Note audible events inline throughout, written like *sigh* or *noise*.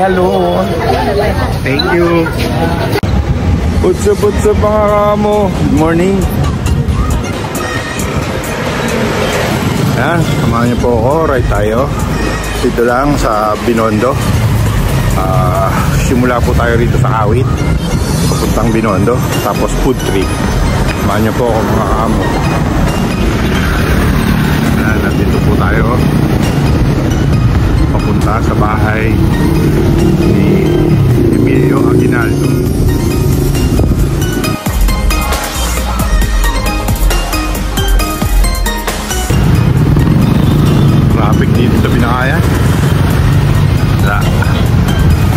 hello. Thank you. What's up, what's up mga kamo? Good morning. Yan, samahan niyo po ako. Right tayo. Dito lang sa Binondo. Ah, simula po tayo rito sa Awit. Papuntang Binondo. Tapos food trip. Samahan niyo po ako mga kamo. Yan, nandito po tayo. Papunta sa bahay ni Emilio Aguinaldo. traffic dito sa Binakayan wala.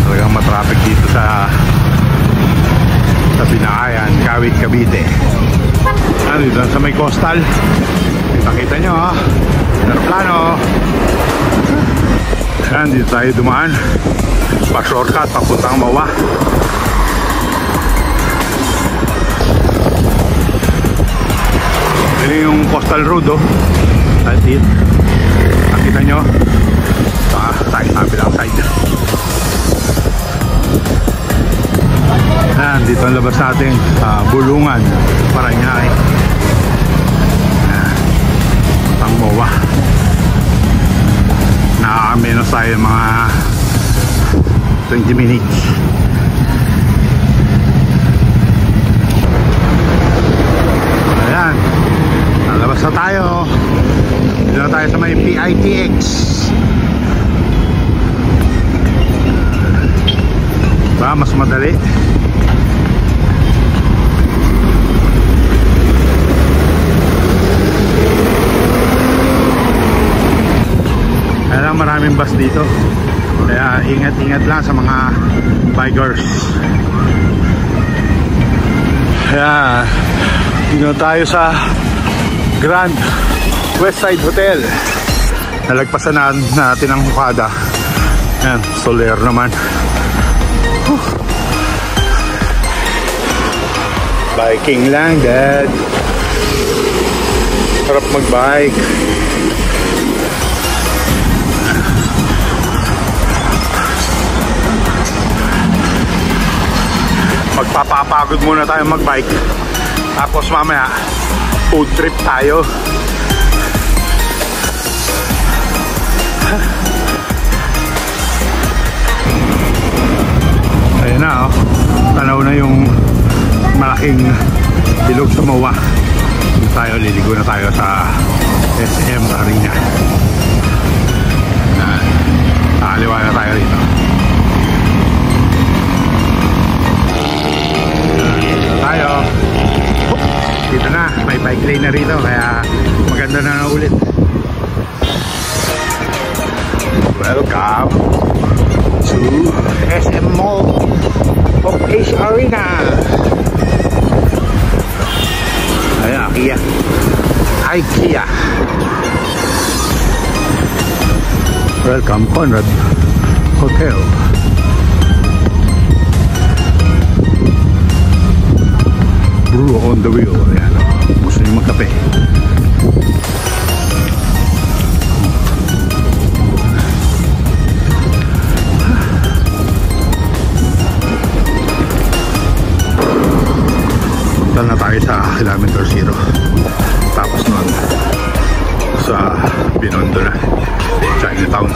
Talagang matraffic dito sa sa Binakayan Kawit Cavite. Ah, dito sa may coastal. Nakita nyo ha aeroplano yan dito tayo dumaan pa shortcut papuntang Mawa Ini yung coastal road oh. At dito Nakita nyo? Sa side, kabilang side. Ayan, dito ang labas natin. Uh, bulungan. Paranaque. Ayan. Ang MOA. Nakakamenos tayo mga 20 minutes. Ayan. Nalabas na tayo. Dito na tayo sa may PITX ba mas madali maraming bus dito. Kaya ingat ingat lang sa mga bikers. Kaya dito tayo sa Grand Westside Hotel. Nalagpasan na natin ang hukada. Yan, soler naman. Biking lang dad. Sarap mag magpapapagod muna tayo mag bike tapos mamaya food trip tayo *laughs* Ayan na oh. Tanaw na yung malaking bilog sa mawa. Tayo, liligo na tayo sa SM Arena. Na rito kaya maganda na na ulit. Welcome to SM Mall of Ace Arena. Ayan, IKEA. IKEA. Welcome, Conrad Hotel. Brew on the wheel. Ayan. Magkape. Punta na tayo sa kilometer zero. Tapos nun sa Binondo na Chinatown.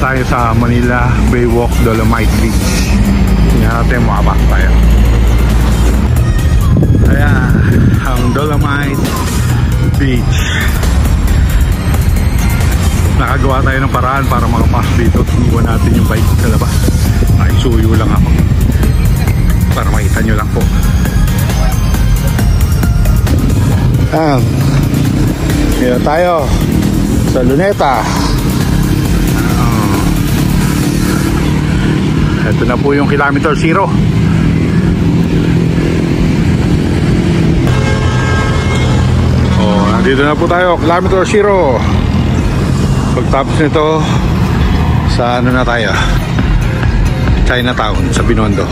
Tayo sa Manila Baywalk Dolomite Beach. Tingnan natin makabak tayo. Ayan, ang Dolomite Beach. Nakagawa tayo ng paraan para makapasok dito. Iniwan natin yung bike sa labas. Ay suyo lang ako. Para makita nyo lang po. Ah, dito tayo sa Luneta ito na po yung kilometer zero. Oh, nandito na po tayo kilometer zero. Pagtapos nito sa ano na tayo? Chinatown sa Binondo.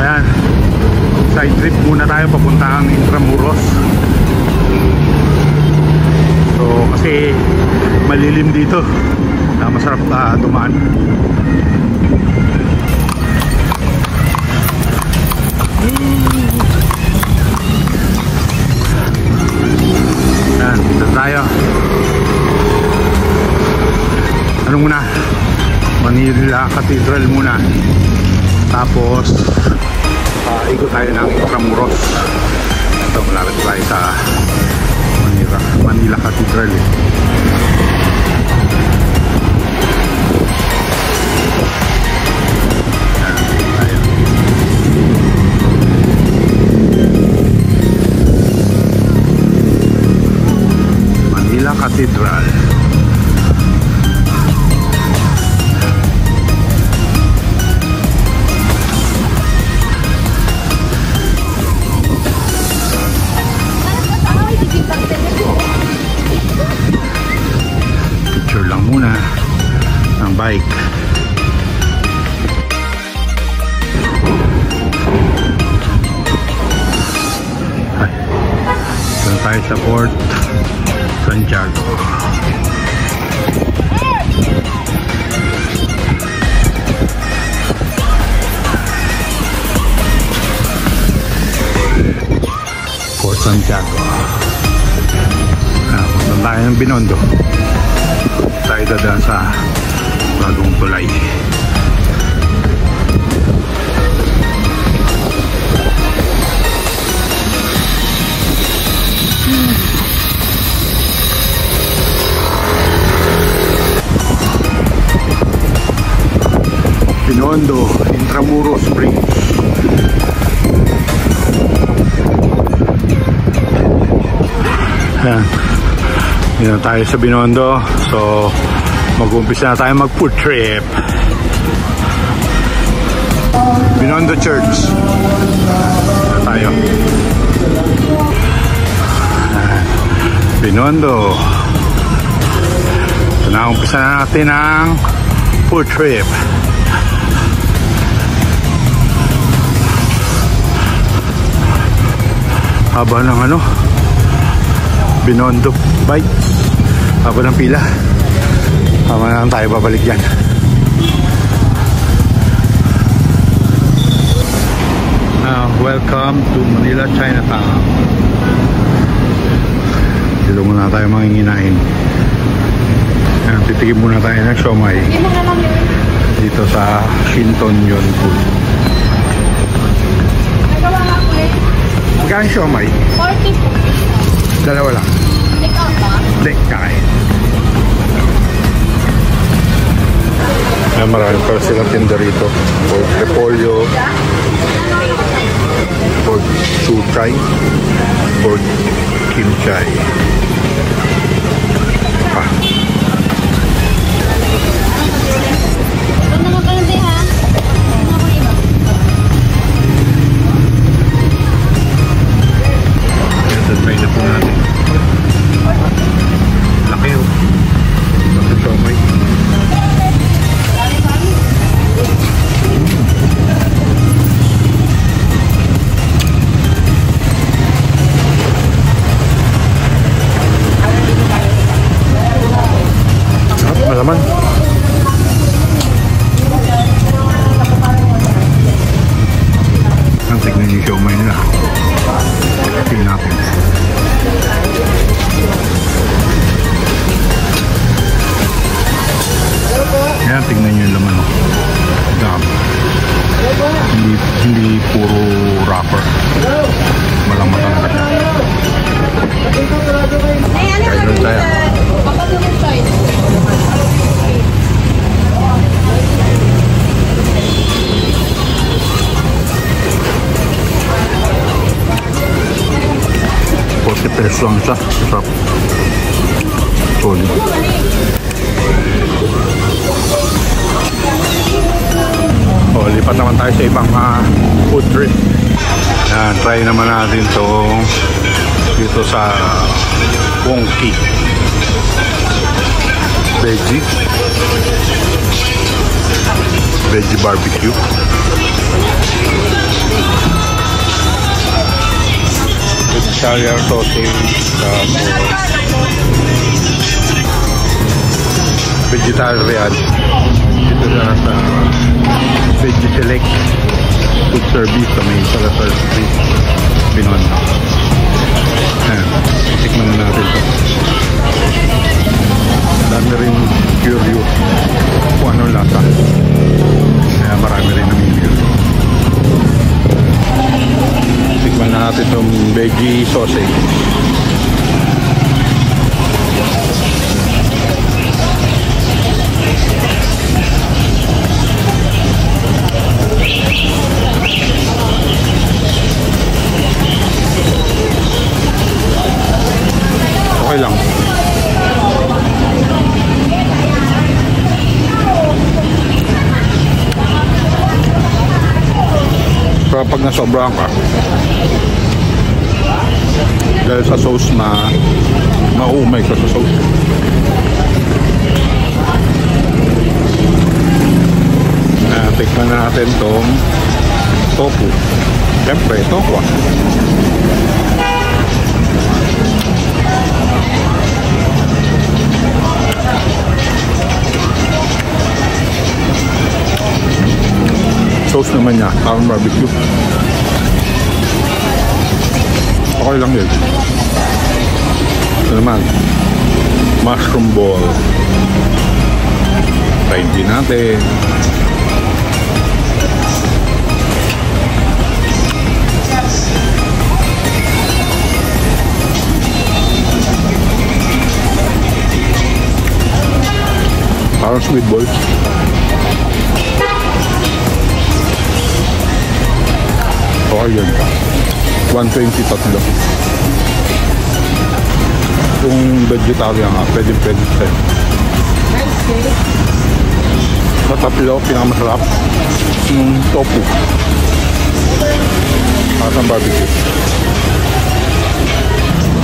Ayan. Side trip muna tayo papuntang Intramuros so kasi malilim dito. Na masarap uh, dumaan. Yan dito tayo. Ano muna? Manila Cathedral muna. Tapos uh, ikot tayo ng Intramuros ito malapit tayo sa Manila, Manila Cathedral eh. Yan, tayo. Manila Cathedral ng Binondo. Tayo dadaan sa bagong tulay. Binondo Intramuros Bridge Yan. Na tayo sa Binondo. So, mag-umpisa na tayo mag-food trip. Binondo Church. Na tayo. Yan. Binondo. So, na umpisa na natin ang food trip. Haba ng ano? Binondo Bites haba ng pila. Haba na lang tayo babalik yan. Uh, welcome to Manila Chinatown. Dito muna tayo manginginain uh, titigim muna tayo ng siomay. Dito sa Shinton Yon Food magkano siomay? 40 po. dalawa lang out ba? Hindi, kakain. Ay, marami pa silang tinda rito. Pork repolyo, pork chuchay, pork kimchay. Ah, Pesos lang siya. Sarap. Solid. O, lipat naman tayo sa ibang ah, food trip. Yan, try naman natin itong dito sa Wongki. Veggie. Veggie barbecue. Italian sausage, tapos vegetarian. Dito na sa Veggie Select food service sa may Salazar Street, Binondo. Ayan, tikman na natin ito. Dami rin curious kung ano lasa. Natin itong veggie sausage. Okay lang. Pero pag nasobrahan ka, dahil sa sauce na maumay ka sa sauce. Uh, tikman na natin tong tofu. Siyempre, tofu. sauce naman niya, parang barbecue. Okay lang yun. Ito naman, mushroom ball. Try din natin. Parang sweet balls. Okay yun. 120 tatlo. Kung vegetarian ka, pwede pwede sa'yo. Sa tapilo, pinakamasarap. Yung tofu. Parang barbecue.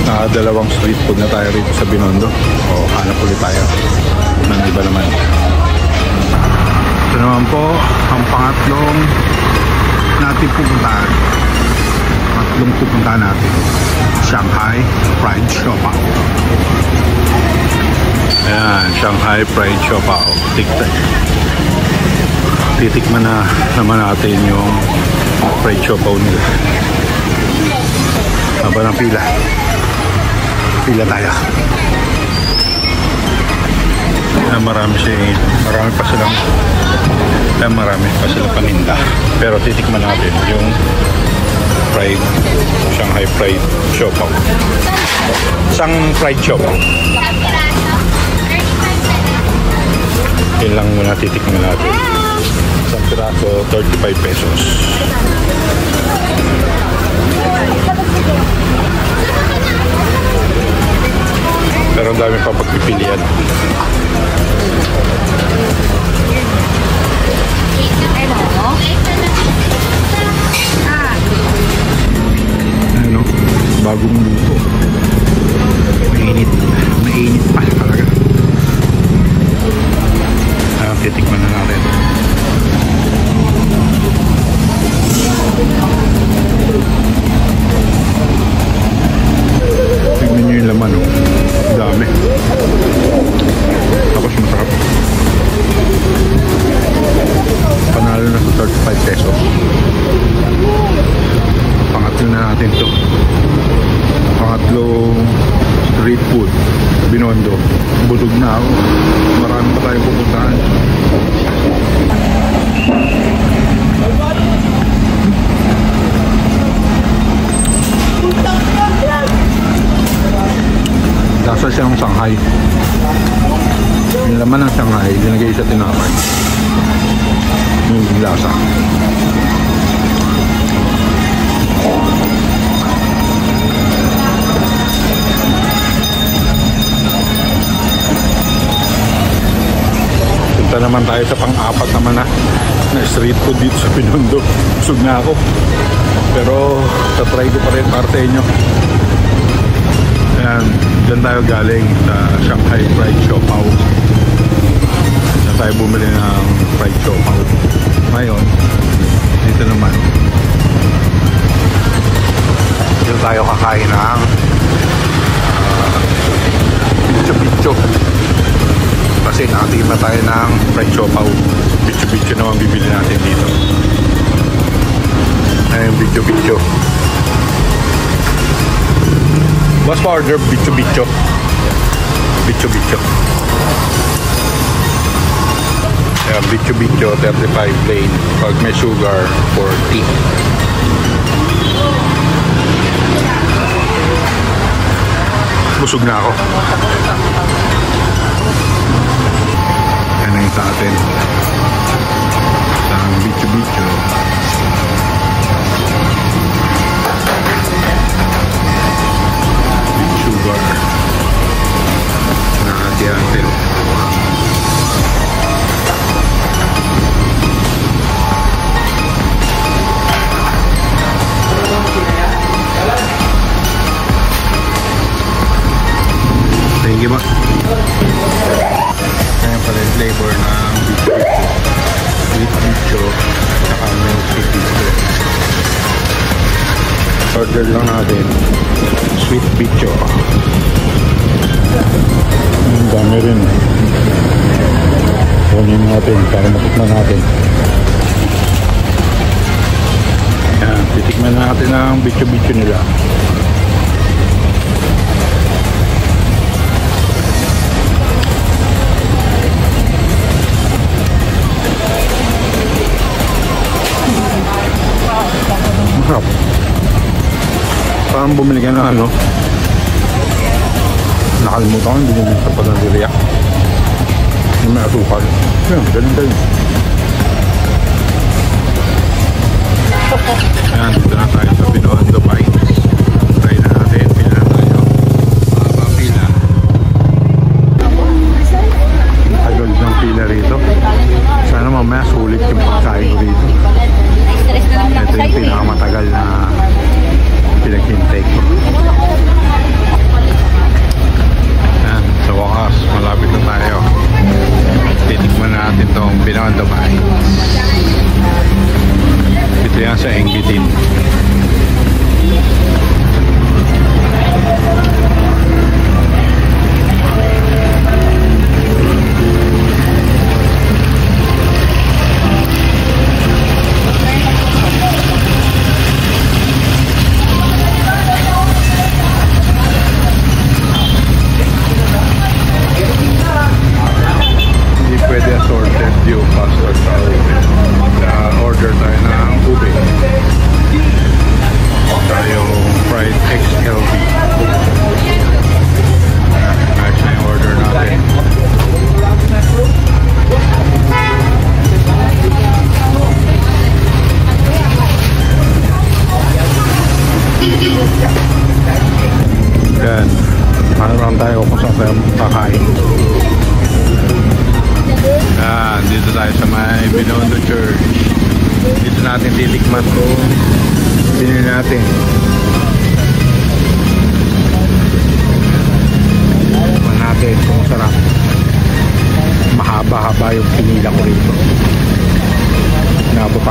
Ah, dalawang street food na tayo rito sa Binondo. O, hanap ulit tayo ng iba naman. Ito naman po, ang pangatlong natin pupuntahan. Tatlong pupuntahan natin. Shanghai Fried Siopaw. Ayan, Shanghai Fried Siopaw. Tiktak. Titikman na naman natin yung fried siopaw nila. Haba ng pila. Pila tayo. Ah, marami siya marami pa silang eh, marami pa silang paninda pero titikman natin yung fried Shanghai fried siopaw isang fried siopaw yun lang muna titikman natin. Isang piraso 35 pesos. Pero ang dami pa pagpipilian ng Shanghai, linagay sa tinapay. Yung lasa. Punta naman tayo sa pang-apat naman na, na street food dito sa Pinondo. Busog na ako. Pero sa try ko pa rin para sa inyo. Ayan, dyan tayo galing sa Shanghai Fried Siopaw. Dyan tayo bumili ng fried siopaw. Ngayon, dito naman. Dito tayo kakain ng uh, bitcho-bitcho. Kasi nakatingin na tayo ng fried siopaw. Bitcho-bitcho naman bibili natin dito. Ayun, bitcho-bitcho. Boss pa order bitcho-bitcho. Bitcho-bitcho. Ayan, bitcho-bitcho, 35 plain. Pag may sugar, 40. Busog na ako. Yan na yung sa atin. Isang bitcho-bitcho. Order lang natin. Sweet bicho Ang dami rin. Kunin natin para matikman natin. Yan, titikman natin ang bicho bicho nila Parang bumili ka ng ano. Nakalimutan ko, hindi nyo sa panandiriya. Yung may asukal. Yan, ganun ganun. Ayan, dito na tayo sa Binoan Dubai. Try na natin, pila na tayo. Mahaba ang pila. Tagal ng pila rito. Sana mamaya sulit yung pagkain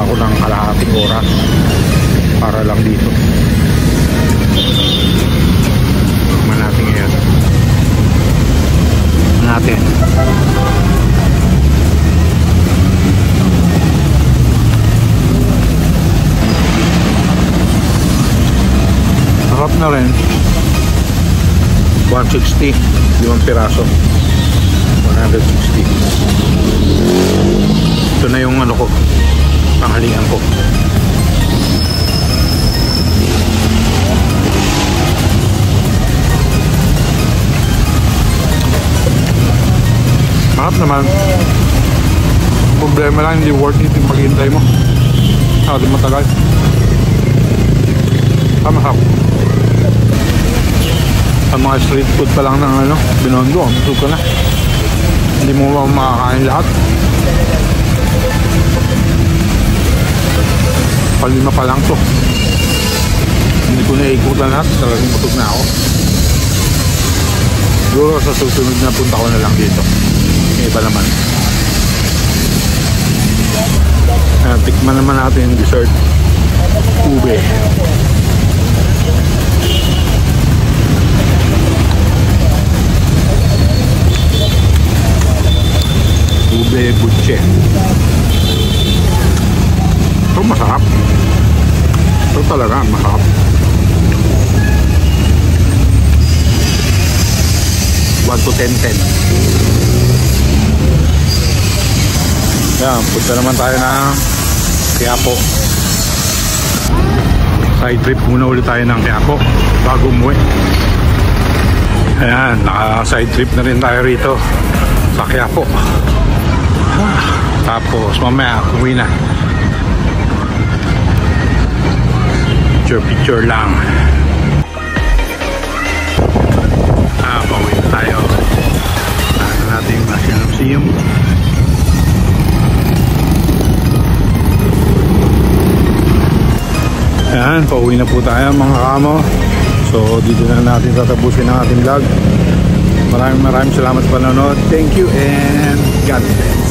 Inabot ako ng kalahating oras para lang dito. Tikman natin ngayon. Natin. Sarap na rin. 160. Limang piraso. 160. Ito na yung ano ko. Panghalian ko. Sarap naman. Problema lang, hindi worth it yung paghihintay mo. Di matagal. Ah, masarap. Sa mga street food pa lang ng ano, binondo, ka na. Hindi mo makakain lahat. palima pa lang to. Hindi ko naikutan lahat talagang patog na ako. Siguro sa susunod na punta ko na lang dito. Yung iba naman. Uh, tikman naman natin yung dessert. Ube. Ube butche ito masarap. Ito talaga masarap. One to ten, ten. Yan, punta naman tayo na Quiapo. Side trip muna ulit tayo ng Quiapo bago umuwi. Ayan, naka-side trip na rin tayo rito sa Quiapo. Ah, Tapos mamaya uwi na. Picture picture lang. Ah, pauwi tayo. Ano natin yung National Museum. Ayan, pauwi na po tayo mga kamo. So, dito na natin tatapusin ang ating vlog. Maraming maraming salamat sa panonood. Thank you and God bless.